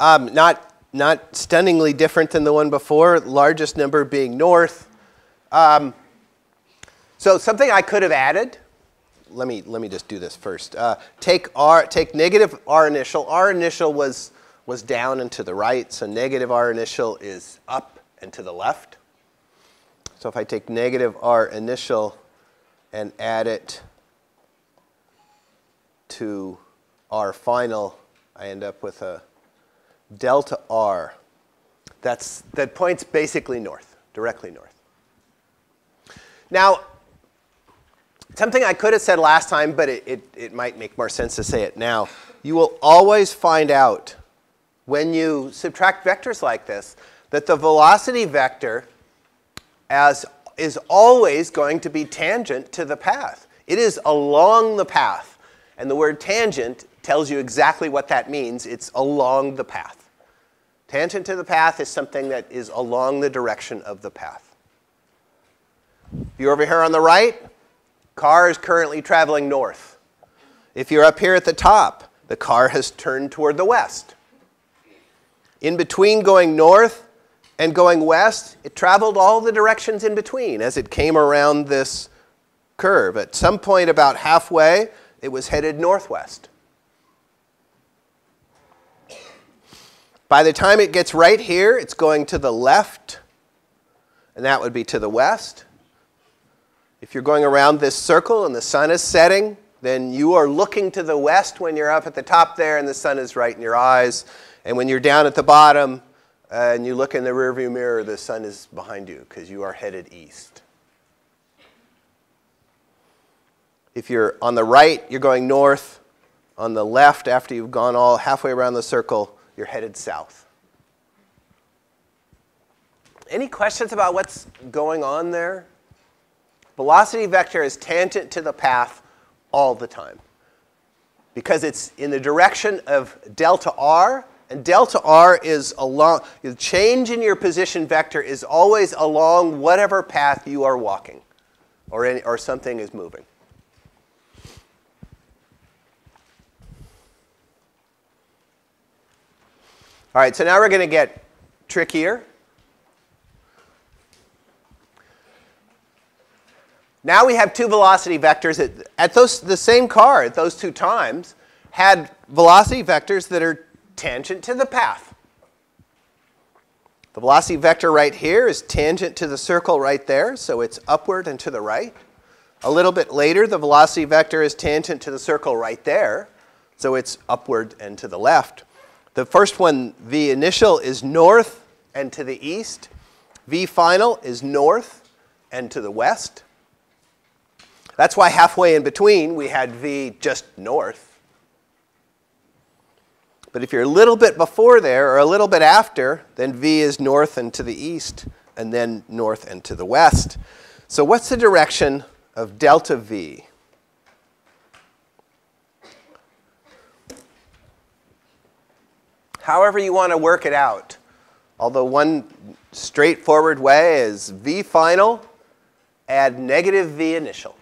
Um, not, not stunningly different than the one before, largest number being north. Um, so something I could have added, let me, let me just do this first. Uh, take, R, take negative R initial. R initial was, was down and to the right, so negative R initial is up and to the left. So if I take negative R initial and add it to R final, I end up with a delta R that's, that points basically north, directly north. Now, something I could have said last time, but it, it, it might make more sense to say it now. You will always find out when you subtract vectors like this that the velocity vector as is always going to be tangent to the path. It is along the path. And the word tangent tells you exactly what that means. It's along the path. Tangent to the path is something that is along the direction of the path. If You're over here on the right, car is currently traveling north. If you're up here at the top, the car has turned toward the west. In between going north and going west, it traveled all the directions in between as it came around this curve. At some point about halfway, it was headed northwest. By the time it gets right here, it's going to the left, and that would be to the west. If you're going around this circle and the sun is setting, then you are looking to the west when you're up at the top there and the sun is right in your eyes. And when you're down at the bottom, uh, and you look in the rearview mirror, the sun is behind you because you are headed east. If you're on the right, you're going north. On the left, after you've gone all halfway around the circle, you're headed south. Any questions about what's going on there? Velocity vector is tangent to the path all the time because it's in the direction of delta r and delta r is along, the change in your position vector is always along whatever path you are walking or, any, or something is moving. All right, so now we're going to get trickier. Now we have two velocity vectors at, at those, the same car at those two times had velocity vectors that are tangent to the path. The velocity vector right here is tangent to the circle right there, so it's upward and to the right. A little bit later, the velocity vector is tangent to the circle right there, so it's upward and to the left. The first one, v initial, is north and to the east. v final is north and to the west. That's why halfway in between we had v just north. But if you're a little bit before there or a little bit after, then V is north and to the east, and then north and to the west. So what's the direction of delta V? However you want to work it out. Although one straightforward way is V final, add negative V initial.